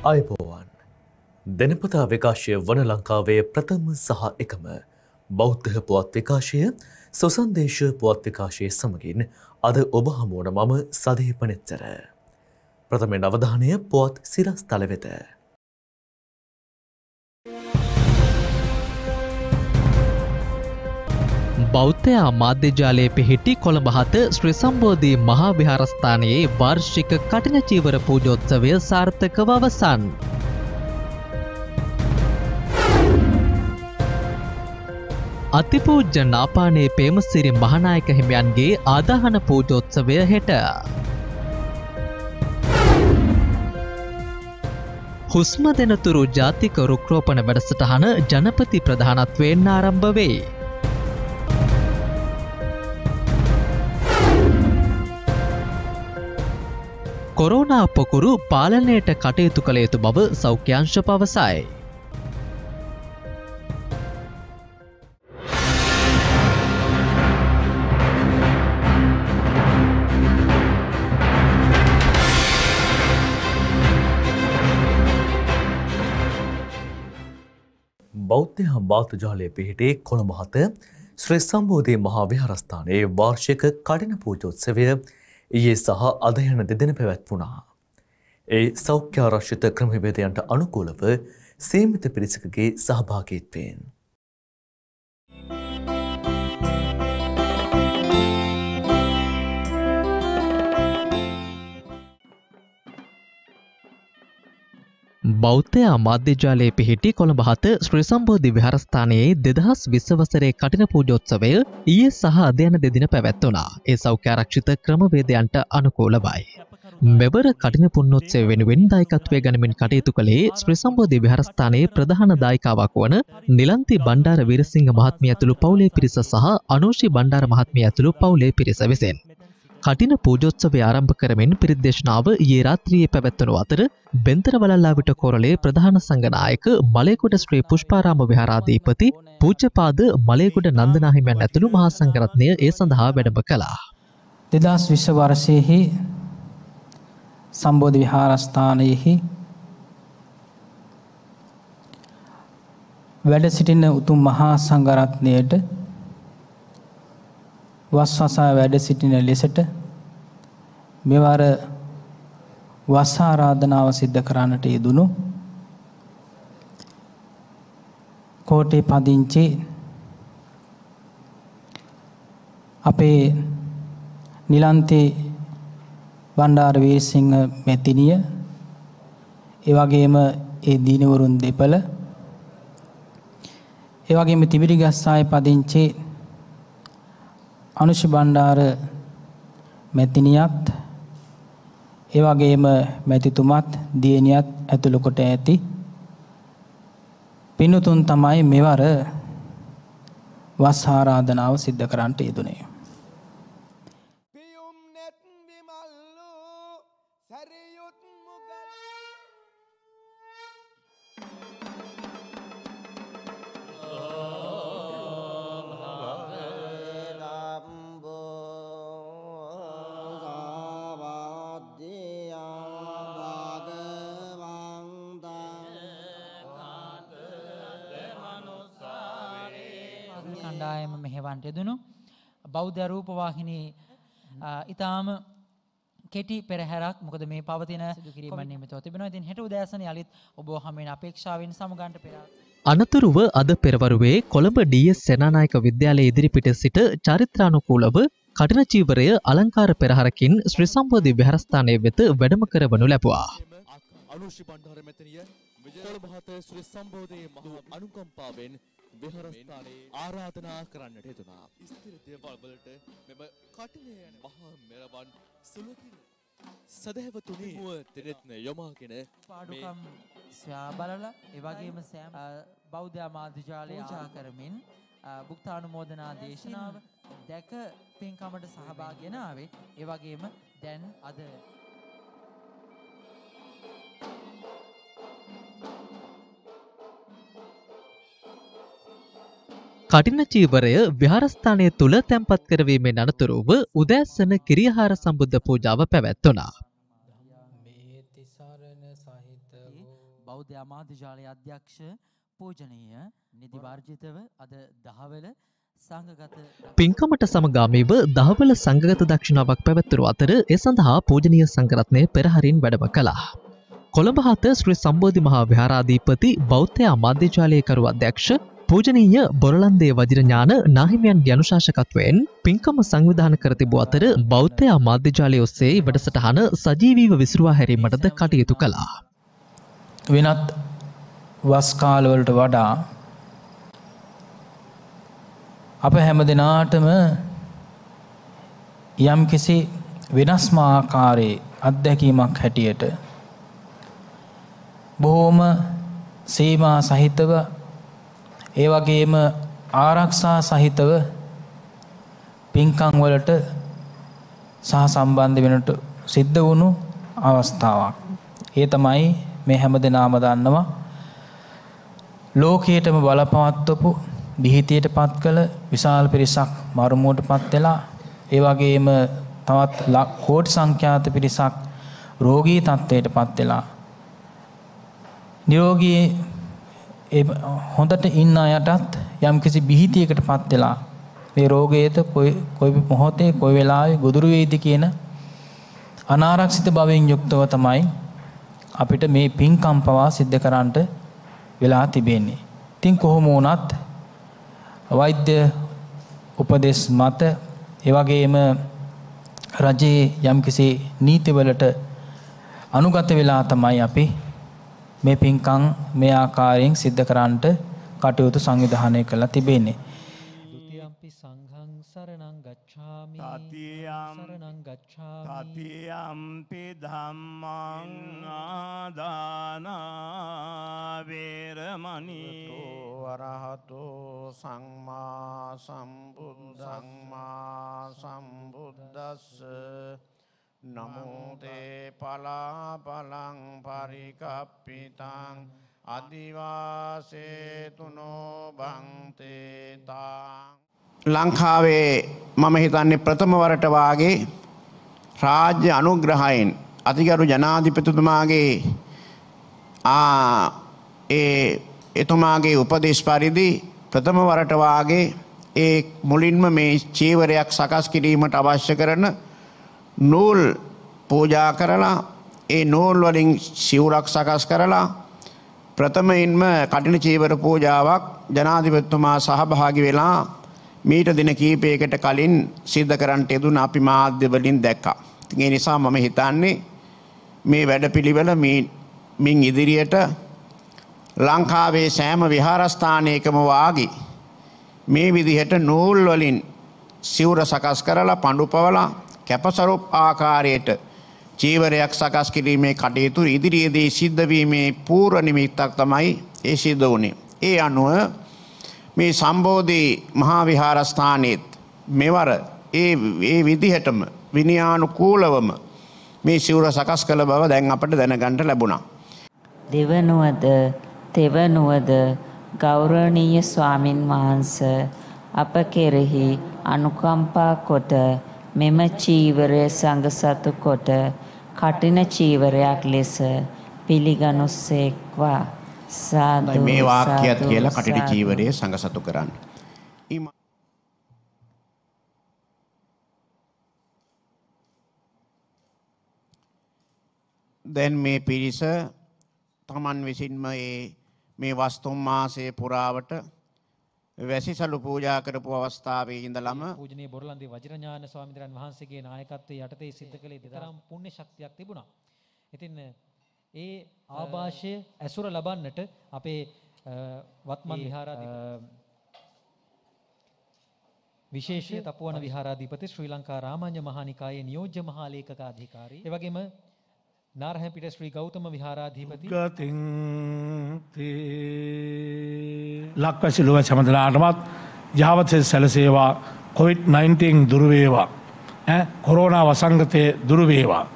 අයිබෝවන් දෙනපතා විකාශය වන ලංකාවේ ප්‍රථම සහ එකම බෞද්ධ පුවත් විකාශය සොසන්දේශ පුවත් විකාශය සමගින් අද ඔබ හමුවන මම සදහිපනෙත්තර. ප්‍රථම නවධානය පුවත් සිරස් තල බෞද්ධයා මාධ්‍යජාලයේ පිහිටි කොළඹහත ශ්‍රී සම්බෝධී මහා විහාරස්ථානයේ වාර්ෂික කටින චීවර පූජෝත්සවය සාර්ථකව අවසන්. අතිපූජ්‍ය නාපානයේ පේමසිරි මහනායක හිමියන්ගේ ආදාහන පූජෝත්සවය හෙට. හුස්ම දෙනතුරු ජාතික රුක්‍රෝපණ වැඩසටහන ජනපති ප්‍රධානත්වයෙන් ආරම්භ වේ. කොරෝනා පොකුරු පාලනයට කටයුතු කළ යුතු බව සෞඛ්‍යංශ පවසයි. බෞද්ධ හම්බාතජාලය පිහිටේ කොළඹහත ශ්‍රී සම්බෝධී මහා විහාරස්ථානයේ වාර්ෂික කඩින පූජෝත්සවය ඊයේ සහ අධයන දෙදෙන පැවැත්වුණා. ඒ සෞඛ්‍යාරශ්ිත ක්‍රමවේදයන්ට අනුකූලව සීමිත පිරිසකගේ සහභාගීත්වයෙන්. බෞද්ධයා මාධ්‍යජාලයේ පිහිටි කොළඹහත ශ්‍රී සම්බෝධි විහාරස්ථානයේ දෙදහස් විශ්වසරේ කටින පූජෝත්සවය ඊයේ සහ අධයන දෙදින පැවැත්වුණා ඒ සෞඛ්‍යාරක්ෂිත ක්‍රමවේදයන්ට අනුකූලබයි. මෙවර කටින පුන්නොත්සය වෙනුවෙන් දායකත්වය ගනිමින් කටයුතු කළේ ශ්‍රී සම්බෝධි විහාරස්ථානයේ ප්‍රධාන දායකාවක් වන නිලන්ති බණ්ඩාර විරසිංහ මහත්මිය ඇතුළු පවුලේ පිරිස සහ අනෝෂි බණ්ඩාර මහත්මිය ඇතුළු පවුලේ පිරිස විසින්. කටින පූජෝත්සවය ආරම්භ කරමින් පිරිද්දේශනාව ඊයේ රාත්‍රියේ පැවැත්වනු අතර බෙන්තර වලල්ලාවිට කොරලේ ප්‍රධාන සංගනායක මලේගොඩ ශ්‍රී පුෂ්පාරාම විහාරාධීපති පූජ්‍යපාද මලේගොඩ නන්දනාහිමයන් ඇතුළු මහා සංඝරත්නය ඒ සඳහා වැඩම කළා. දෙදස් විශ්ව වර්ෂයෙහි සම්බෝධ විහාරස්ථානයෙහි වැඩ සිටින උතුම් මහා සංඝරත්නයට වස් වසා වැඩ සිටින ලෙසට මෙවර වස් ආරාධනාව සිද්ධ කරන්නට යෙදුණු කෝටේ පදිංචි අපේ නිලන්තේ බණ්ඩාර වීරසිංහ මෙතිනිය ඒ වගේම ඒ දිනවරුන් දෙපළ ඒ වගේම තිබිරිගස්සාය පදිංචි අනුෂ බණ්ඩාර මැතිනියත් ඒ වගේම මැතිතුමත් දියණියත් ඇතුළු කොට ඇති පින්තුන් තමයි මෙවර වස් ආරාධනාව සිද්ධ කරන්නට යෙදුනේ. කණ්ඩායම මෙහෙවන්ට යෙදනු බෞද්ධ රූපවාහිනී ඉතාම කෙටි පෙරහැරක් මොකද මේ පවතින කිරීමන්නීමත තිබෙන ඉතින් හෙට උදෑසන යළිත් ඔබ හමෙන් අපේක්ෂාවෙන් සමගන්ට පෙර. අනතුරුව අද පෙරවරුවේ කොළඹ ඩස් සෙනනායක විද්‍යාලය ඉදිරිපිට සිට චරිත්‍රානුකූලව කටින චීවරය අලංකාර පෙරහරකින් ශ්‍රී සම්බෝධි විහරස්ථානය වෙත වැඩම කරවනු ලැබවා. අනුෂි බණ්ඩාර මෙතනිය විජයමහත ශ්‍රී සම්බෝධයේ මහා අනුකම්පාවෙන් විහරස්ථානයේ ආරාධනා කරන්නට යෙදුනා. ස්ථිර දේවල් වලට මෙම කටිනය යන මහා මෙරවන් සුළුකින් සදහැවතුනි දෙනෙත්න යොමාගෙන පාඩුකම් ස්වා බලල එවගේම සෑම් බෞද්ධ මාධ්‍යජාලය ආජා කරමින් බුක්තානුමෝදනා දේශනාව දැක පින්කමට සහභාගෙනාවේ ඒවගේම දැන් අද කටින චීවරය විහාරස්ථානය තුළ තැන්පත් කරවීමෙන් අනතුරුව උදෑස්සන කිරියහාර සම්බුද්ධ පූජාව පැවැත්වනා. බෞද්ධ අමාධ්‍යජාලය අධ්‍යක්ෂ පූජනීය නිදිවර්ජිතව අද දහවල පින්කමට සමගාමීව දහවල සංගත දක්ෂිණාවක් පැවැත්තුරු අතර එ සඳහා පූජනීය සංගරත්නය පෙරහරින් වැඩම කළා. කොළඹ හත ශ්‍රී සම්බෝධි මහා විහාරාධීපති බෞද්ධ අමාධ්‍යජාලයකරු අධ්‍යක්ෂ පූජනීය බොරලන්දේ වජිරඥාන නාහිමියන් අනුශාසකත්වයෙන් පින්කම සංවිධාන කර තිබූ අතර බෞද්ධ අමාධ්‍යජාලය ඔස්සේ වැඩසටහන සජීවීව විසුරුවා හැරීමටද කටයුතු කළා. වෙනත් වස්කාලවලට වඩා අප හැම දෙනාටම යම් කිසි වෙනස්මාකාරයේ අත්දැකීමක් හැටියට බොහෝම සීමා සහිතව ඒ වගේම ආරක්ෂා සහිතව පින්කං වලට සහ සම්බන්ධ වෙනට සිද්ධ වුණු අවස්ථාවක්. ඒ තමයි මේ හැම දෙනාම දන්නවා ලෝකයටම බලපවත්වපු බිහිතියට පත් කළ විශාල පිරිසක් මරුමුවට පත් වෙලා ඒ වගේම තවත් කෝටි සංඛ්‍යාත පිරිසක් රෝගී තත්ත්වයට පත් වෙලා නිරෝගී හොඳට ඉන්න අයටත් යම්කිසි බිහිතියකට පත් වෙලා මේ රෝගයේද කොයි මොහොතේ කොයි වෙලාවෙ ගොදුරු වෙයිද කියන අනාරක්ෂිත භවෙන් යුක්තව තමයි අපිට මේ පින්කම් පවා සිද්ධ කරන්නට වෙලා තිබෙන්නේ. ඉතින් කොහොම වුණත් වෛද්‍ය උපදෙස් මත එවැගේම රජයේ යම්කිසි නීතිවලට අනුගත වෙලා තමයි අපි මේ පින්කම් මේ ආකාරයෙන් සිද්ධ කරන්නට කටයුතු සංවිධානය කරලා තිබෙන්නේ. ද්විතියම්පි සංඝං සරණං ගච්ඡාමි. තතියම් සරණං ගච්ඡාමි. තතියම්පි ධම්මං ආදානාවේරමනී වරහතෝ සංමා සම්බුද්ධංමා සම්බුද්ධස්ස නමුතේ පලාපලං පරිකප්පිතං අධිවාසේතුනෝ බංතේතාං ලංකාවේ මම හිතන්නේ ප්‍රථම වරට වාගේ රාජ්‍ය අනුග්‍රහයෙන් අතිගරු ජනාධිපතිතුමාගේ ඒ එතුමාගේ උපදේශ පරිදි ප්‍රථම වරට වාගේ ඒ මුලින්ම මේ චීවරයක් සකස් කිරීමට අවශ්‍ය කරන නූල් පූජා කරලා ඒ නූල් වලින් සිවුරක් සකස් කරලා ප්‍රථමයින්ම කටින චීවර පූජාවක් ජනාධිපතිතුමා සහභාගි වෙලා මීට දින කීපයකට කලින් සිද්ධ කරන්නට යෙදුන අපි මාධ්‍ය වලින් දැක්කා. ඉතින් ඒ නිසා මම හිතන්නේ මේ වැඩපිළිවෙල මින් ඉදිරියට ලංකාවේ සෑම විහාරස්ථානයකම වාගේ මේ විදිහට නූල් වලින් සිවුර සකස් කරලා පඳු පවලා කැපසරුප් ආකාරයට චීවරයක් සකස් කිරීමේ කටයුතු ඉදිරියේදී සිද්ධ වීමේ පූර්ව නිමිත්තක් තමයි ඒ සිද්ධ වුණේ. ඒ අනුව මේ සම්බෝධි මහා විහාරස්ථානයේත් මෙවර ඒ ඒ විදිහටම විනයානුකූලවම මේ සිවුර සකස් කළ බව දැන් අපට දැනගන්නට ලැබුණා. දෙවනුවද තෙවනුවද ගෞරවනීය ස්වාමින් වහන්ස අප කෙරෙහි අනුකම්පා කොට මෙම චීවරය සංඝසතු කොට කටින චීවරයක් ලෙස පිළිගනුස්සෙක්වා සාදු මේ වාක්‍යයත් කියලා කටින. චීවරය සංඝසතු කරන්න. ඊම- දැන් මේ පිරිස තමන් විසින්ම මේ වස්තුම් මාසය පුරාවට වැසිසලු පූජා කරපු අවස්ථාවේ ඉඳලම පූජනීය බොරලන්දේ වජිරඥාන ස්වාමීන් වහන්සේගේ නායකත්වයේ යටතේ සිද්ධ කළේ දෙතරම් පුණ්‍ය ශක්තියක් තිබුණා. ඉතින් ඒ ආభాෂය ඇසුර ලබන්නට අපේ වත්මන් විහාරාධිපති විශේෂ තපුවන විහාරාධිපති ශ්‍රී ලංකා රාමඤ්ඤ මහානිකායේ නියෝජ්‍ය මහා ලේකකාධිකාරී ඒ වගේම නාරහැපිට ශ්‍රී ගෞතම විහාරාධිපති ගතින් ලක්වැසි ලුව සැමදලාටමත් ජාවතය සැලසේවා. කොවිඩ් 19 දුරුවේවා. කොරෝනා වසංගතය දුරුවේවා.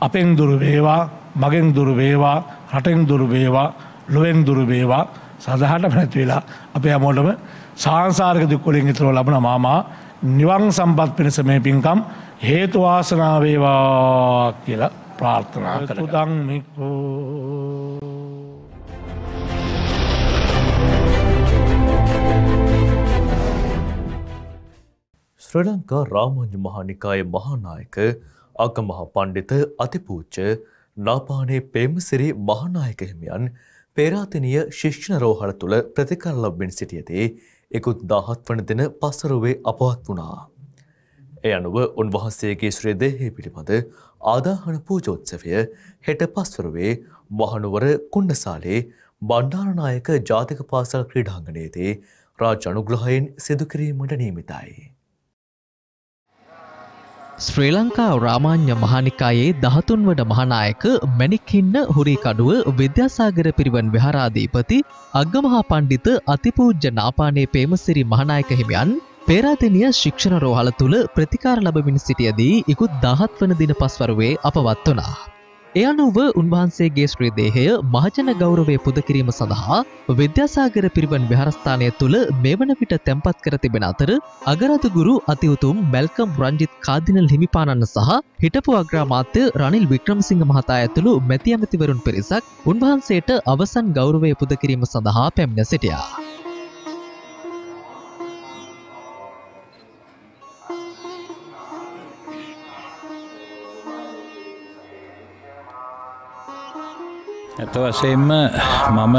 අපෙන් දුරුවේවා මගෙන් දුරුවේවා රටෙන් දුරුවේවා ලොවෙන් දුරුවේවා. සඳහට පැත්වෙලා අපේ අමෝටම සංසාරක දුක්කොලින් ඉතුරව ලබන මාමා නිවන් සම්පත් පිණිස මේ පින්කම් හේතුවාසනාවේවා කියලා ප්‍රාර්ථනා කර තුදංමිකෝ ශ්‍රී ලංකා රාමාන්‍ය මහානිකාය මහානායක අගමහා පණ්ඩිත අතිපූච්ච නාපානේ පේමසිරි මහානායක හිමියන් පේරාතනිය ශිෂ්ණ රෝහල තුළ ප්‍රතිකාර ලබමින් සිටියදී එකුත් දහත් වන දින පසරුවේ අපවත් වුණා. ඒ අනුව උන්වහන්සේගේ ශ්‍රී දේහය පිළිබඳ ආදාහන පූජෝත්සවය හෙට පස්වරුවේ මහනුවර කුණ්ඩසාලේ බණ්ඩාරනායක ජාතික පාසල් ක්‍රීඩාංගණයේදී රාජ අනුග්‍රහයෙන් සිදුකිරීමට නීමිතයි. ශ්‍රී ලංකා රාමාන්‍ය මහානිකායේ දහතුන් වඩ මහනායක මැනික්හින්න හුරිකඩුව විද්‍යාසාගර පිරිවන් විහාරාධීපති අග්ගමහා පණ්ඩිත අතිපූජ්‍ය නාපානයේ පේමසිරි මහනායක හිමියන් පේරාදනිය ශික්ෂණ රෝහල තුළ ප්‍රතිකාර ලබමින් සිටියදී ඉකුත් දහත් වන දින පස්වරුවේ අපවත් වනා. එය අනුව උන්වහන්සේගේ ශ්‍රී දේහය මහජන ගෞරවය පුදකිරීම සඳහා විද්‍යාසාගර පිරිවන් විහාරස්ථානය තුළ මෙවන විට තැන්පත් කර තිබෙන අතර අගරතුගුරු අතිවුතුම් බැල්කම් රංජිත් කාදිනල් හිමිපාණන්න සහ හිටපු අග්‍රාමාත්‍ය රනිල් වික්‍රමසිංහ මහතා ඇතුළු මැති ඇමතිවරුන් පිරිසක් උන්වහන්සේට අවසන් ගෞරවය පුදකිරීම සඳහා පැමිණ සිටියා. ඇත වශයෙන්ම මම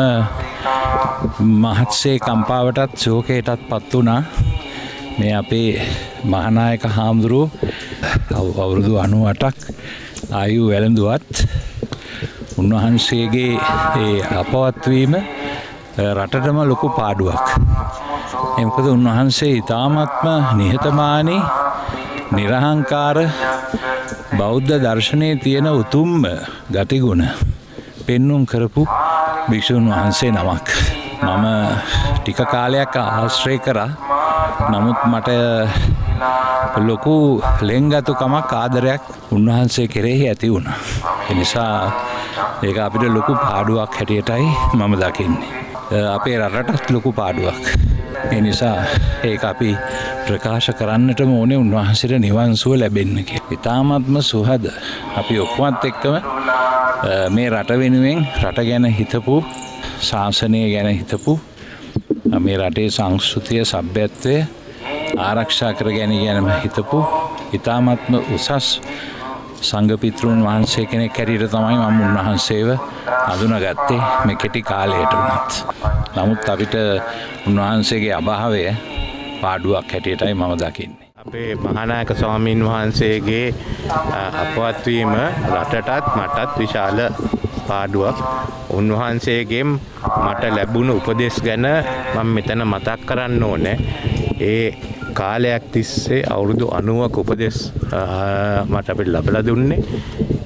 මහත්සේ කම්පාවටත් සෝකයටත් පත් වනා මේ අපේ මහනායක හාමුදුරුව අවුරුදු අනු අටක් ආයු වැළඳුවත් උන්වහන්සේගේ ඒ අපවත්වීම රටටම ලොකු පාඩුවක්. එමකද උන්වහන්සේ ඉතාමත්ම නිහතමානී නිරහංකාර බෞද්ධ දර්ශනය තියෙන උතුම්ම ගතිගුණ පෙන්නුම් කරපු භික්‍ෂූන් වහන්සේ නමක්. මම ටික කාලයක් ආශ්‍රය කරා නමුත් මට ලොකු ලෙංගතුකමක් ආදරයක් උන්වහන්සේ කෙරෙහි ඇති වුණ. එනිසා ඒක අපිට ලොකු පාඩුවක් හැටියටයි මම දකින්නේ. අපේ රටටත් ලොකු පාඩුවක්. එනිසා ඒ අපි ප්‍රකාශ කරන්නටම ඕනේ උන්වහන්සට නිවන්සුව ලැබෙන්න කිය. ඉතාමත්ම සුහද අපි ඔක්කුමත් එක්කම මේ රට වෙනුවෙන් රට ගැන හිතපු ශාසනය ගැන හිතපු මේ රටේ සංස්කෘතිය සභ්‍යත්වය ආරක්ෂා කර ගැන ගැනම හිතපු ඉතාමත්ම උසස් සංගපිතෘන් වහන්සේ කෙනෙක් කැරීට තමයි මම උන්වහන්සේව අඳුනගත්තේ මෙ කෙටි කාලයට වනත්. නමුත් අපිට උන්වහන්සේගේ අභාවය පාඩුවක් හැටියටයි මම දකින්නේ. අපේ මහනායක ස්වාමීන් වහන්සේගේ අපවත්වීම රටටත් මටත් විශාල පාඩුවක්. උන්වහන්සේගෙන් මට ලැබුණු උපදෙස් ගැන මම මෙතන මතක් කරන්න ඕනෑ. ඒ කාලයක් තිස්සේ අවුරුදු අනුවක් උපදෙස් මට අපිට ලබල දුන්නේ.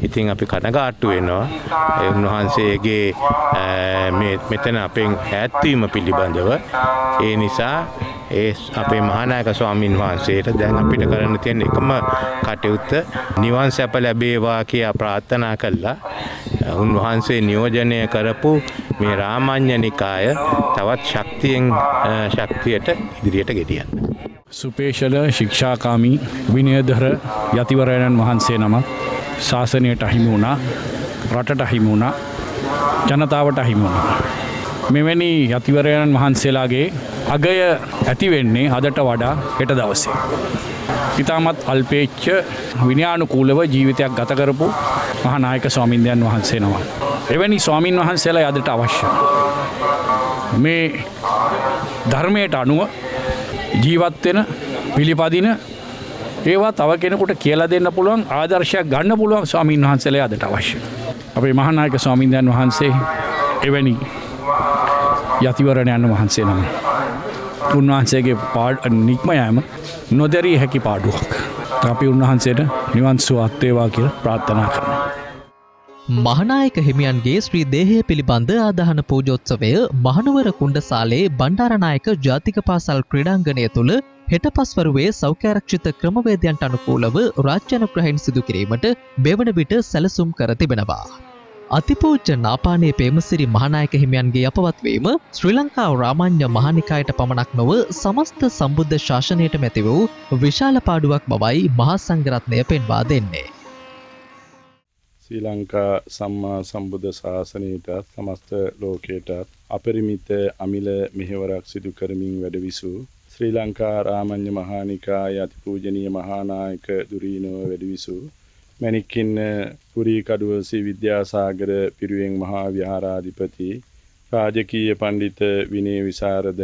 ඉතින් අපි කනගාට්ටු වෙනවා. ඒ උන්වහන්සේගේ මෙතන අපෙන් ඇත්වීම පිළිබඳව. ඒ නිසා ඒ අපේ මහානායක ස්වාමීන් වහන්සේට දැන් අපිට කරන්න තියෙන එකම කටයුත්ත නිවන් සැප ලැබේවා කියා ප්‍රාර්ථනා කළා. උන්වහන්සේ නියෝජනය කරපු මේ රාමඤ්ඤනිකාය තවත් ශක්තියෙන් ශක්තියට ඉදිරියට ගෙඩියන්න. සුපේශල ශික්ෂාකාමී විනයධර යතිවරයණන් වහන්සේ නමක් ශාසනයට අහිමි වුණා රටට අහිමි වුණා ජනතාවට අහිමි වුණා. මෙවැනි යතිවරයණන් වහන්සේලාගේ අගය ඇතිවෙන්නේ අදට වඩා හෙට දවසේ. ඉතාමත් අල්පේච්ච විනිානුකූලව ජීවිතයක් ගතකරපු මහනායක ස්වාමින්දයන් වහන්සේ නවා. එවැනි ස්වාමීන් වහන්සේලා අදට අවශ්‍ය. මේ ධර්මයට අනුව ජීවත්වෙන පිළිපදින ඒවා තව කෙනෙකුට කියලා දෙන්න පුළුවන් ආදර්ශයක් ගන්න පුළුවන් ස්වාමීන් වහන්සේලේ අදට අවශ්‍ය. අපේ මහනායක ස්වාමින්දයන් වහන්සේ එවැනි යතිවරණයන්න වහන්සේ නම. උන්වහන්සේගේ පාඩ නික්මයෑම නොදැරී හැකි පාඩුවක්. අපි උන්වහන්සේට නිවන්සු අත්වේවා කියල ප්‍රාර්ථනා කරන. මහනායක හිමියන්ගේ ශ්‍රී දේහය පිළිබඳ ආදහන පූජෝත්සවය මහනුවර කුණ්ඩසාලේ බණ්ඩාරනායක ජාතික පාසල් ක්‍රඩාංගනය තුළ හෙට පස්වරුවේ සෞඛ්‍යාරක්ෂිත ක්‍රමවේදයන්ට අනුකූලව රාජ්‍යනුග්‍රහයින් සිදු කිරීමට බෙවන විට සැලසුම් කර තිබෙනවා. අතිපූජ්‍ය නාපානයේ පේමසිරි මහනායක හිමියන්ගේ අපවත්වීම ශ්‍රී ලංකාව රාමාන්‍ය මහනිකායට පමණක් නොව සමස්ත සම්බුද්ධ ශාසනයට මැති වූ විශාල පාඩුවක් බවයි මහා සංගරත්නය පෙන්වා දෙන්නේ. ශ්‍රී ලංකා සම්මා සම්බුද්ධ ශාසනයටත් සමස්ත ලෝකයටත් අපරිමිත අමිල මෙහෙවරක් සිදු කරමින් වැඩවිසූ ශ්‍රී ලංකා රාමං්්‍ය මහානිකාය අතිපූජනීය මහානායක දුරීනෝ වැඩවිසූ මැනික්කින්න පුරී කඩුවසි විද්‍යාසාගර පිරුවෙන් මහා විහාරාධිපති රාජකීය පණ්ඩිත විනේ විසාරද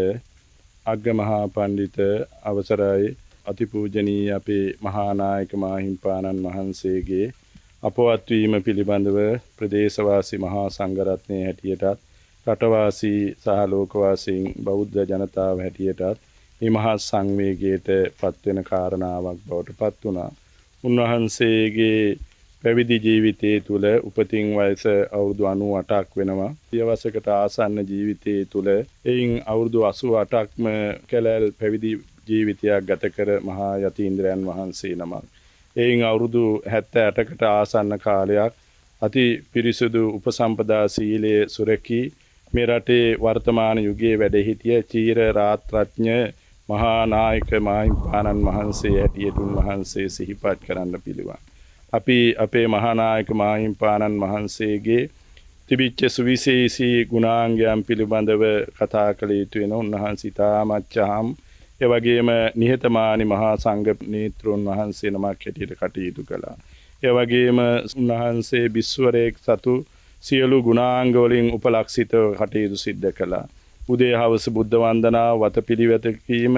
අග්ග මහා පණ්ඩිත අවසරයි අතිපූජනී අපේ මහානායක මාහිම්පාණන් වහන්සේගේ අපවත්වීම පිළිබඳව ප්‍රදේශවාසි මහා සංගරත්නය හැටියටත් රටවාසී සහ ලෝකවාසීන් බෞද්ධ ජනතාව හැටියටත් මේ මහා සංවේගයට පත්වෙන කාරණාවක් බවට පත් වුණා. උන්වහන්සේගේ පැවිදි ජීවිතය තුළ උපතින් වයස අවුරුදු අනු අටක් වෙනවා. දියවසකට ආසන්න ජීවිතය තුළ එයින් අවුරුදු අසු අටක්ම කැලෑල් පැවිදි ජීවිතයක් ගත කර මහා යතීන්ද්‍රයන් වහන්සේ නමක්. එයින් අවුරුදු හැත්ත ඇටකට ආසන්න කාලයක් අති පිරිසුදු උපසම්පදා සීලය සුරැකී මේ රටේ වර්තමාන යුගයේ වැඩහිටිය චීර රාත්‍රඥ මහානායක මාහිම්පාණන් වහන්සේ හැටියට උන්වහන්සේ සිහිපත් කරන්න පිළිවන්. අපි අපේ මහානායක මාහිම්පාණන් වහන්සේගේ තිබිච්ච සුවිශේෂී ගුණාංගයන් පිළිබඳව කතා කළ යුතු වෙන උන්වහන්සේ තාමච්චාම් එවැගේම නිහතමානි මහා සංඝ නේත්‍රුන් වහන්සේ නමක් හැටියට කටයුතු කළා. එවැගේම උන්වහන්සේ විශ්වරේක් සතු සියලු ගුණාංග වලින් උපලක්ෂිතව කටයුතු සිද්ධ කළා. උදේ හවස බුද්ධ වන්දනාව වත පිළිවෙත කීම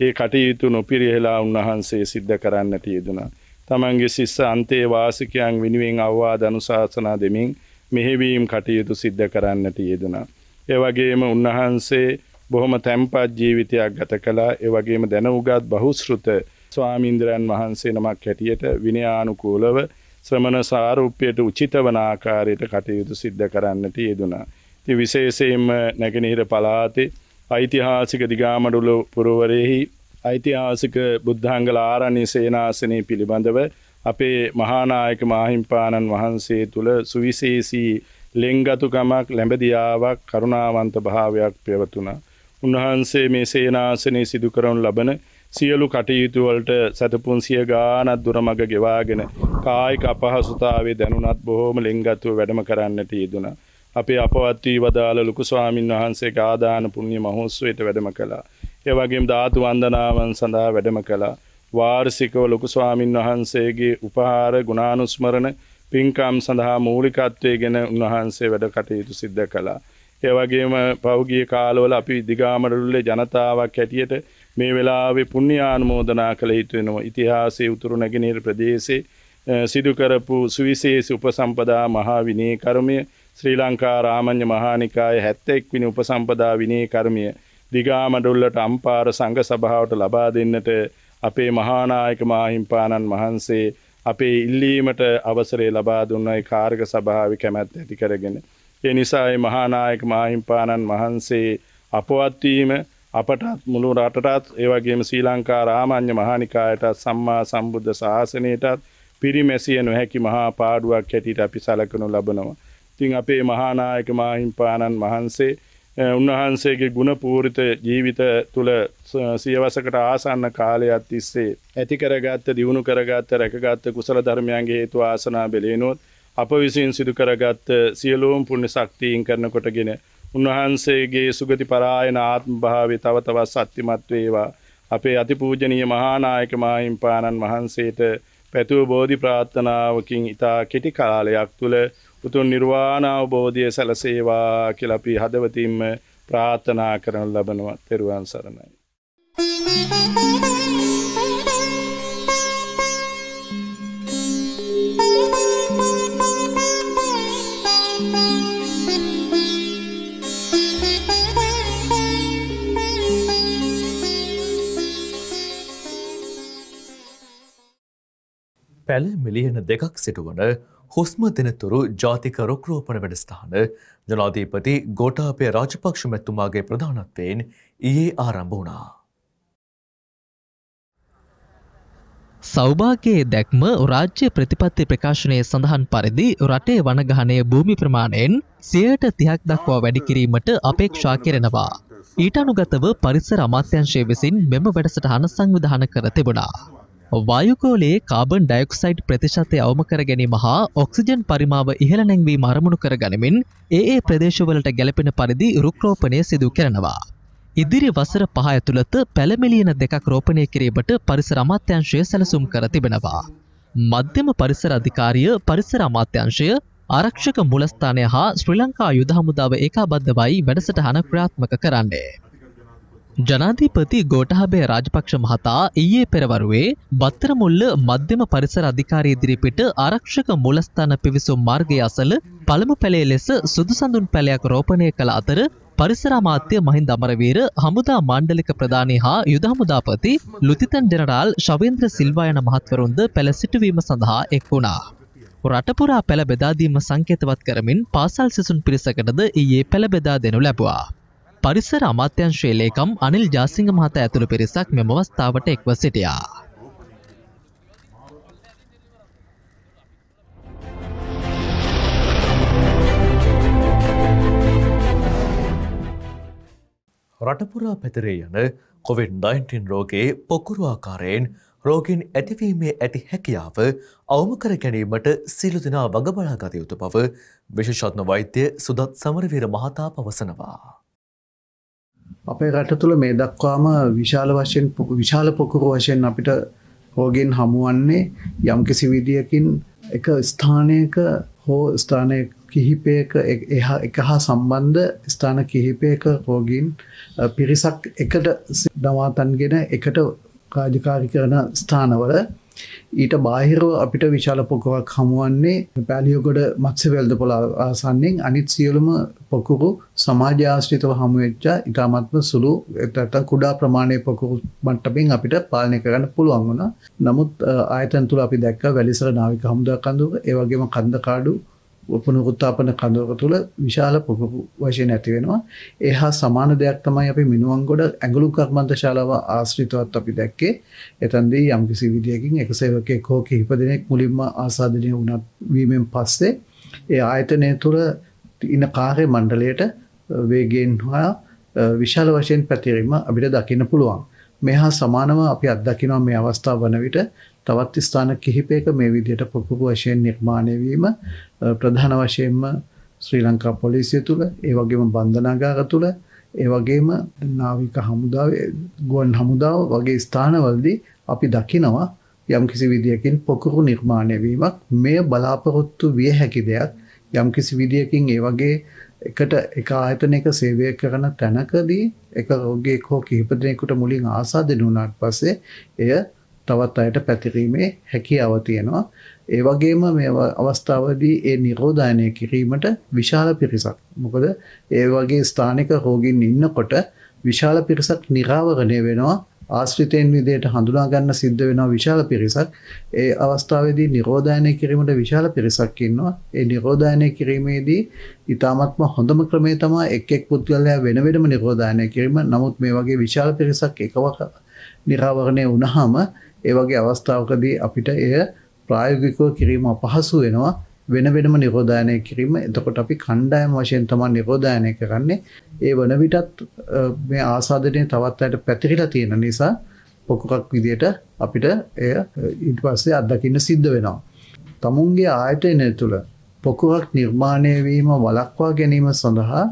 ඒ කටයුතු නොපිරිහෙලා උන්වහන්සේ සිද්ධ කරන්නට යෙදුණා. තමන්ගේ ශිස්ස අන්තේ වාසිකයන් වෙනුවෙන් අවවාද අනුශාසනා දෙමින් මෙහෙවීම් කටයුතු සිද්ධ කරන්නට යෙදුණා. ඒ වගේම උන්වහන්සේ බොහොම තැම්පත් ජීවිතයක් ගත කළා. ඒ වගේම දැනුගත් බහුශෘත ස්වාමීන්ද්‍රයන් වහන්සේ නමක් හැටියට විනයානුකූලව ශ්‍රමණ සාරූප්‍යයට උචිත වන ආකාරයට කටයුතු සිද්ධ කරන්නට යෙදුණා. ති විශේෂයෙන්ම නැගෙනහිර පලාතේ ඓතිහාසික දිගාමඩුලු පුරවරයෙහි ඓතිහාසික බුද්ධංගල ආරණ්‍ය සේනාසනය පිළිබඳව අපේ මහානායක මාහිම්පාණන් වහන්සේ තුළ සුවිශේෂී ලෙංගතුකමක් ලැඹදියාවක් කරුණාවන්ත භාවයක් පෙවතුනා. උන්වහන්සේ මේ සේනාසනය සිදු කරනු ලබන සියලු කටයුතුවලට සැතපුන්සිය ගානත් දුරමග ගෙවාගෙන කායික අපහසුතාවේ දැනුනත් බොහෝම ලෙංගත්තුව වැඩම කරන්නට යෙදුනා. අපේ අපවත් වී වදාළ ලොකු ස්වාමින් වහන්සේගේ ආදාන පුණ්‍ය මහෝත්සවයට වැඩම කළා. ඒ වගේම ධාතු වන්දනාවන් සඳහා වැඩම කළා. වාර්ෂිකව ලොකු ස්වාමින් වහන්සේගේ උපහාර ගුණානුස්මරණ පින්කම් සඳහා මූලිකත්වයේ ගෙන උන්වහන්සේ වැඩ කටයුතු සිද්ධ කළා. ඒ වගේම පෞගිය කාලවල අපි දිගාමඩලුල්ලේ ජනතාවක් හැටියට මේ වෙලාවේ පුණ්‍යානුමෝදනා කළ යුතු වෙනවා. ඉතිහාසයේ උතුරු නැගෙනහිර ප්‍රදේශයේ සිදු කරපු සුවිශේෂ උපසම්පදා මහා විනය කර්මය ශ්‍රී ලංකා රාමඤ්‍ය මහානිකාය හැත්තෙක් විනි උපසම්පදා විනී කර්මය දිගාමඩුල්ලට අම්පාර සංඝ සභාවට ලබා දෙන්නට අපේ මහානායක මාහිම්පාණන් වහන්සේ අපේ ඉල්ලීමට අවසරේ ලබා දුන්නයි කාර්ග සභාව කැමැත් ඇති කරගෙන. ඒ නිසායි මහානායක මාහිම්පාණන් වහන්සේ අපවත්වීම අපටත් මුළු රටටත් ඒවගේම ශ්‍රී ලංකා රාමං්්‍ය මහානිකායටත් සම්මා සම්බුද්ධ ශාසනයටත් පිරිමැසිය නොහැකි මහා පාඩුවක් හැටියට අපි සලකනු ලබනවා. තින් අපේ මහානායක මාහිම්පාණන් වහන්සේ උන්වහන්සේගේ ගුණපූරිත ජීවිත තුළ සියවසකට ආසන්න කාලයක් තිස්සේ ඇති කරගත්ත දියුණු කරගත්ත රැකගත්ත කුසල ධර්මයන්ගේ හේතු ආසනා බෙලේනොත් අප විසින් සිදු කරගත්ත සියලූම් පුුණ්‍ය ශක්තිීන් කරන කොටගෙන උන්වහන්සේගේ සුගති පරායන ආත්ම භාවය තව තවත් සත්‍යමත් වේවා. අපේ අතිපූජනීය මහානායක මාහිම්පාණන් වහන්සේට පැතුව බෝධි ප්‍රාර්ථනාවකින් ඉතා කෙටි කාලයක් තුළ උතුන් නිර්වාණ අවබෝධය සැලසේවා කියලා අපි හදවතින්ම ප්‍රාර්ථනා කරන ලබනවා තෙරුවන් සරණයි. පැල මිලියන දෙකක් සිටුවන හුස්ම දෙනතුරු ජාතික රොක්රෝපණ වැඩස්ථාන ජනාධීපති ගෝටාපය රාජපක්ෂ මැත්තුමාගේ ප්‍රධානත්වයෙන් ඊයේ ආරම්භ වුණා. සෞභාගයේ දැක්ම රාජ්‍ය ප්‍රතිපත්ති ප්‍රකාශනය සඳහන් පරිදි රටේ වනගහනය භූමි ප්‍රමාණයෙන් සියයට තිහක් දක්වා වැඩිකිරීමට අපේක්ෂා කෙරෙනවා. ඊට අනුගතව පරිසර අමාත්‍යංශය විසින් මෙම වැඩසටහන සංවිධාන කර තිබුණා. වායුකෝලයේ කාබන් ඩයොක්සයිඩ් ප්‍රතිශතය අවම කර ගැනීම හා ඔක්සිජන් පරිමාව ඉහළ නැංවීම අරමුණු කර ගනිමින් ඒ ඒ ප්‍රදේශවලට ගැලපෙන පරිදි රුක්‍රෝපණය සිදු කරනවා. ඉදිරි වසර පහ ඇතුළත පැළමිලියන දෙකක් රෝපණය කිරීමට පරිසර අමාත්‍යංශය සැලසුම් කර තිබෙනවා. මධ්‍යම පරිසර අධිකාරිය පරිසර අමාත්‍යංශය ආරක්ෂක මුලස්ථානය හා ශ්‍රී ලංකා යුද හමුදාව ඒකාබද්ධවයි වැඩසටහන ක්‍රියාත්මක කරන්නේ. ජනාධීපති ගෝටහබේ රාජපක්ෂ මහතා ඊයේ පෙරවරුවේ බත්තරමුල්ල මධ්‍යම පරිසර අධිකාරී ඉදිරිපිට ආරක්ෂක මුලස්ථාන පිවිසුම් මාර්ගය අසල පළමු පැළේ ලෙස සුදුසඳුන් පැළයක් රෝපණය කළ අතර පරිසරාමාත්‍ය මහින්ද අමරවීර හමුදා මණ්ඩලික ප්‍රධානී හා යුද හමුදාපති ලුතිතන් ජෙනරාල් ශවේන්ද්‍ර සිල්වා යන මහත්වරුන්ද පැළ සිටුවීම සඳහා එක් වුණා. රටපුරා පැළ බෙදාදීම සංකේතවත් කරමින් පාසල් සිසුන් පිරිසකටද ඊයේ පැළ බෙදා දෙනු ලැබුවා. පරිසර අමාත්‍යංශයේ ලේකම් අනිල් ජාසිංහ මහතා ඇතුළු පිරිසක් මෙම අවස්ථාවට එක්ව සිටියා. රටපුරා පැතරේ යන කොවිD-19 රෝගයේ පොකුරු ආකාරයෙන් රෝගින් ඇතිවීමේ ඇති හැකියාව අවම කර ගැනීමට සිලු දෙනා වගබලා ගත යුතු බව විශේෂඥ වෛද්‍ය සුදත් සමරවීර මහතා පවසනවා. අපේ රට තුළ මේ දක්වාම විශාල වශයෙන් විශාල පොකුරු වශයෙන් අපිට රෝගෙන් හමුවන්නේ යම්කිසි විදියකින් එක ස්ථානයක හෝ ස්ථානය කිහිපයක එක හා සම්බන්ධ ස්ථාන කිහිපයක රෝගීන් පිරිසක් එකට දවාතන්ගෙන එකට රාජකාරි කරන ස්ථානවල ඊට බාහිරව අපිට විශාල පොකුවක් හමුවන්නේ පැලියොගොඩ මත්ස්‍යවැල්ද පොළ ආසන්නෙන් අනිත් සියලුම පොකුරු සමාජ ආශ්‍රිතව හමුවෙච්චා ඉතාමත්ම සුළු එතට කුඩා ප්‍රමාණය පොකුරු මට්ටමින් අපිට පාලනය කරන්න පුළුවන් වුණා. නමුත් ආයතන තුළ අපි දැක්ක වැලිසර නාවික හමුදා කඳුක ඒ වගේම කන්ද කාඩු පුනරුත්ථාපන කඳවක තුළ විශාල පොකුරු වශයෙන් ඇති වෙනවා. ඒ හා සමාන දෙයක් තමයි අපි මිනුවන්ගොඩ ඇඟලු කර්මන්ත ශාලාව ආශ්‍රිතවත් අපි දැක්කේ. එතනදී යම්කිසි විදියකින් එක සේවකයෙක් හෝ කිහිප දෙනෙක් මුලින්ම ආසාදනය වුණත් වීමෙන් පස්සේ ඒ ආයතනය තුළ ඉන්න කාර්ය මණ්ඩලයට වේගයෙන් හා විශාල වශයෙන් පැතිරීම අපිට දකින්න පුළුවන්. මේ හා සමානව අපි අත්දකිනවා මේ අවස්ථාව වන විට තවත් ස්ථාන කිහිපයක මේ විදිහට පොකුරු වශයෙන් නිර්මාණය වීම ප්‍රධාන වශයෙන්ම ශ්‍රී ලංකා පොලිසිය තුළ ඒ වගේම බන්ධනාගාර තුළ ඒ වගේම නාවික හමුදාව ගුවන් හමුදාව වගේ ස්ථානවලදී අපි දකිනවා යම්කිසි විදියකින් පොකුරු නිර්මාණය වීමක්. මෙය බලාපොරොත්තු විය හැකි දෙයක්. යම්කිසි විදියකින් ඒ වගේ එකට එක ආයතනයක සේවය කරන තැනකදී එක රෝගයෙක් හෝ කිහිප දෙනෙකුට මුලින් ආසාදනය වුණාට පස්සේ එය තවත් අයට පැතිරීමේ හැකියාව තියෙනවා. ඒ වගේම මේ අවස්ථාවදී ඒ නිරෝධායනය කිරීමට විශාල පිරිසක්. මොකද ඒ වගේ ස්ථානික රෝගීන් ඉන්නකොට විශාල පිරිසක් නිරාවරණය වෙනවා. ආශ්‍රිතයෙන් විදියට හඳුනා ගන්න සිද්ධ වෙනවා විශාල පිරිසක්. ඒ අවස්ථාවේදී නිරෝධායනය කිරීමට විශාල පිරිසක් ඉන්නවා. ඒ නිරෝධායනය කිරීමේදී ඊ타මත්ම හොඳම ක්‍රමය තමයි එක් එක් පුද්ගලයා වෙන වෙනම නිරෝධායනය කිරීම. නමුත් මේ වගේ විශාල පිරිසක් එකවර නිරාවරණය වුණාම ඒ වගේ අවස්ථාවකදී අපිට එය ප්‍රායෝගිකව කිරීම අපහසු වෙනවා. වෙන වෙනම නිරෝධායනය කිරීම. එතකොට අපි කණ්ඩායම වශයෙන් තමයි නිරෝධායනය කරන්නේ. ඒ වන විටත් මේ ආසාදනය තවත් අයට පැතිරිලා තියෙන නිසා පොකුකක් විදියට අපිට එය ඊට පස්සේ අත්දකින්න සිද්ධ වෙනවා. තමුන්ගේ ආයතනය තුළ පොකුවක් නිර්මාණය වීම වලක්වා ගැනීම සඳහා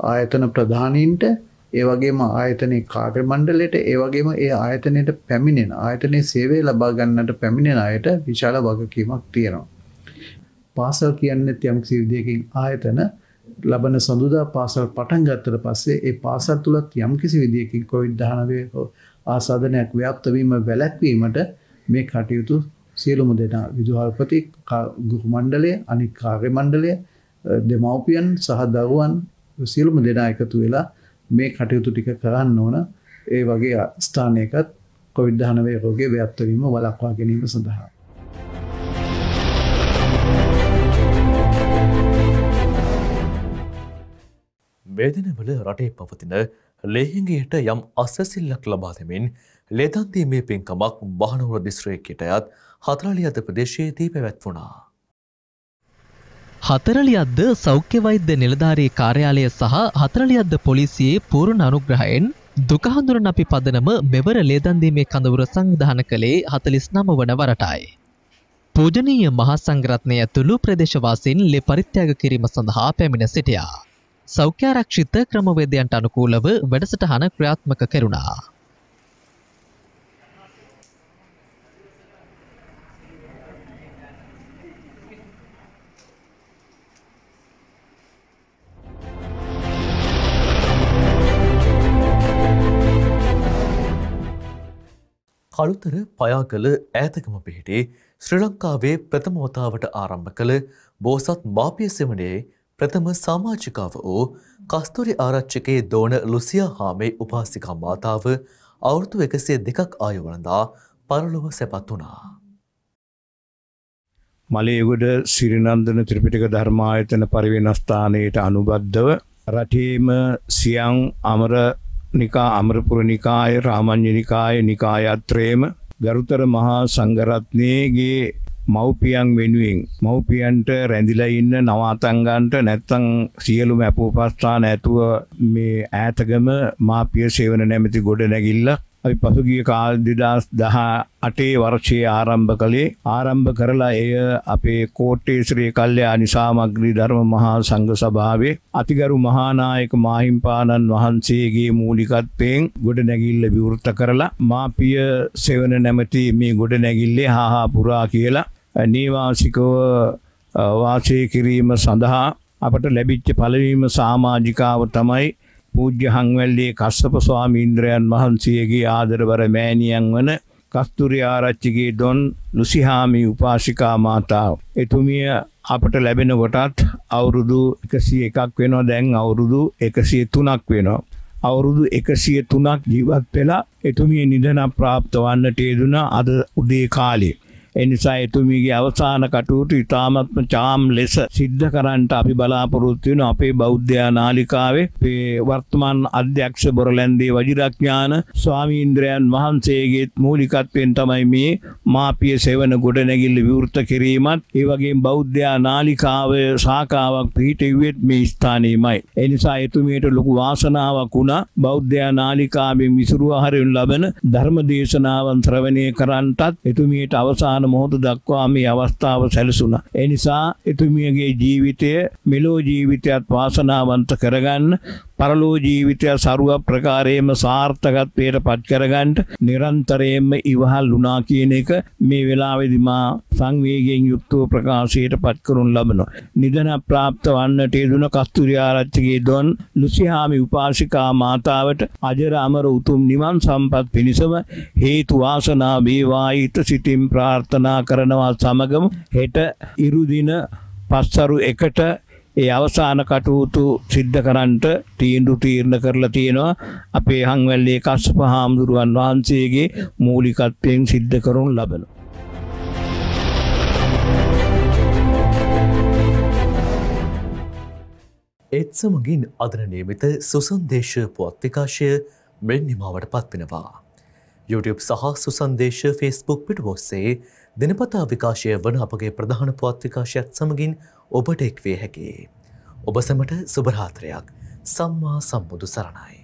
ආයතන ප්‍රධානීන්ට ඒ වගේම ආයතනයේ කාර්ය මණ්ඩලයට ඒ වගේම ඒ ආයතනයට පැමිණෙන ආයතනයේ සේවය ලබා ගන්නට පැමිණෙන අයට විශාල වගකීමක් තියෙනවා. පාසල් කියන්නේ යම්කිසි විදියකින් ආයතන ලබන සඳුදා පාසල් පටන් ගත්තට පස්සේ ඒ පාසල් තුලත් යම්කිසි විදියකින් COVID-19 ආසාදනයක් ව්‍යාප්ත වීම වැළැක්වීමට මේ කටයුතු සියලුම දෙනා විදුහල්පති ගුරු මණ්ඩලය අනික් කාර්ය මණ්ඩලය දෙමව්පියන් සහ දරුවන් සියලුම දෙනා එකතු වෙලා මේ කටයුතු ටික කරන්න ඕන ඒ වගේ ස්ථානයකත් කොවිඩ්ධානවේ රෝගේ ව්‍යප්තවීම වලක්වා ගැනීම සඳහා. වේදනවල රටේ පවතින ලේහිංගයට යම් අස්සසිල්ලක් ලබා දෙමින් ලේදන්දීමේ පින්කමක් බහනුවර දිස්ත්‍රේකයට අයත් හතරලිය අද ප්‍රදේශයේදී පැවැත්වුණා. හතරලියද්ද සෞඛ්‍ය වෛද්‍ය නිලධාරී කාර්යාලය සහ හතරලියද්ද පොලිසියේ පූර්ණ අනුග්‍රහයෙන් දුකහඳුරන අපි පදනම මෙවර ලේදන්දීමේ කඳවුර සංවිධාන කළේ හතලිස් නම වන වරටයි. පූජනීය මහා සංගරත්නය ඇතුළු ප්‍රදේශවාසින් ලෙ පරිත්‍යාග කිරීම සඳහා පැමිණ සිටියා. සෞඛ්‍යාරක්ෂිත ක්‍රමවේදයන්ට අනුකූලව වැඩසටහන ක්‍රියාත්මක කෙරුණා. කළුතර පයාගල ඈතකම පිහිටේ ශ්‍රී ලංකාවේ ප්‍රථමවතාවට ආරම්භ කළ බෝසත් මාපිය සෙමනේ ප්‍රථම සාමාජිකාව වූ කස්තුරි ආරච්චිකේ දෝන ලුසියා හාමේ උපාසිකා මාතාව අවුරුදු එකසිය දෙකක් ආයුවනදා පරලොව සැපත් වුණා. මලයගොඩ සිරිනන්දන ත්‍රිපිටක ධර්මායතන පරිවෙනස්ථානයට අනුබද්ධව රටේම සියං අමර නිකා අමරපුර නිකාය රාමං්්‍ය නිකාය නිකායත්‍රයම ගරුතර මහා සංගරත්නයගේ මව්පියන් වෙනුවෙන් මව්පියන්ට රැඳිලා ඉන්න නවාතංගන්ට නැත්තං සියලු මැපූපස්ථාන ඇතුව මේ ඈතගම මාපිය සේවන නැමැති ගොඩ නැගිල්ල අපි පසුගිය කාල් දෙදස් දහ අටේ වර්ෂයේ ආරම්භ කළේ. ආරම්භ කරලා එය අපේ කෝට්ටේ ශ්‍රී කල්්‍යයා නිසාමග්‍රී ධර්ම මහා සංඝ සභාවේ අතිගරු මහානායක මාහිම්පාණන් වහන්සේගේ මූලිකත්වයෙන් ගොඩ නැගිල්ල විවෘත කරලා මාපිය සෙවන නැමති මේ ගොඩ නැගිල්ලේ හාහා පුරා කියලා නීවාසිකව වාසය කිරීම සඳහා අපට ලැබිච්ච පලවීම සාමාජිකාව තමයි පූජ්‍ය හංවැල්ලේ කස්සප ස්වාමීන්ද්‍රයන් වහන්සේගේ ආදරවර මෑණියන් වන කස්තුරි ආරච්චිගේ දොන් ලුසිහාමි උපාසිකා මාතාව. එතුමිය අපට ලැබෙන කොටත් අවුරුදු එකසිය එකක් වෙනවා දැන් අවුරුදු එකසිය තුනක් වෙනවා. අවුරුදු එකසිය තුනක් ජීවත් වෙලා එතුමිය නිදන ප්‍රාප්ත වන්නට යෙදුන අද උදේ කාලේ. එනිසා එතුමීගේ අවසාන කටයුතු ඉතාමත්ම චාම් ලෙස සිද්ධ කරන්නට අපි බලාපොරොත්තු වෙන අපේ බෞද්ධයා නාලිකාවේ අපේ වර්තමාන අධ්‍යක්ෂ බොරලැන්දේ වජිරඥාන ස්වාමීන්ද්‍රයන් වහන්සේගේත් මූලිකත්වයෙන් තමයි මේ මාපිය සෙවන ගොඩනැගිල්ල විවෘත කිරීමත් ඒ වගේ බෞද්ධයා නාලිකාව ශාකාවක් පිහිටෙව්වෙත් මේ ස්ථානයමයි. එනිසා එතුමියට ලොකු වාසනාවක් වුණා බෞද්ධයා නාලිකාවෙන් විසුරුව හරින් ලබන ධර්ම දේශනාවන් ශ්‍රවණය කරන්නටත් එතුමියට අවසාන අවසාන මොහොත දක්වා මේ අවස්ථාව සැලසුණ. එනිසා එතුමියගේ ජීවිතය මෙලෝ ජීවිතයත් වාසනාවන්ත කරගන්න පරලෝ ජීවිතය සරුව ප්‍රකාරයේම සාර්ථකත්වයට පත්කරගන්ට නිරන්තරයෙන්ම ඉවහල් ලුනා කියන එක මේ වෙලාවෙදිමා සංවේගෙන් යුක්තව ප්‍රකාශයට පත්කරුන් ලබනවා. නිදන ප්‍රාප්ත වන්නට යෙදුන කස්තුරියාරච්චගේ දොන් ලුසිහාමි උපාසිකා මාතාවට අජර අමර උතුම් නිවන් සම්පත් පිණිසම හේතු වාසනා වේවායිත සිතින් ප්‍රාර්ථනා කරනවා සමගම හෙට ඉරුදින පස්සරු එකට ඒ අවසාන කටයුතු සිද්ධ කරන්නට තීන්දු තීරණ කරලා තියෙනවා අපේ හංවැල්ලේ කස්සප හාමුදුරුවන් වහන්සේගේ මූලිකත්වයෙන් සිද්ධ කරනු ලබන. ඒත් සමගින් අදන නියමිත සුසන්දේශ පුවත් විකාශය මෙන් නිමාවට පත්වෙනවා. YouTube සහ සුසන්දේශ ෆස්බුක් පිට ඔස්සේ දෙනපතා විකාශය වන අපගේ ප්‍රධාන පුවත් විකාශයත් සමගින් ඔබට එක්වේ හැකි. ඔබ සැමට සුභරාත්‍රයක් සම්මා සම්බුදු සරණයි.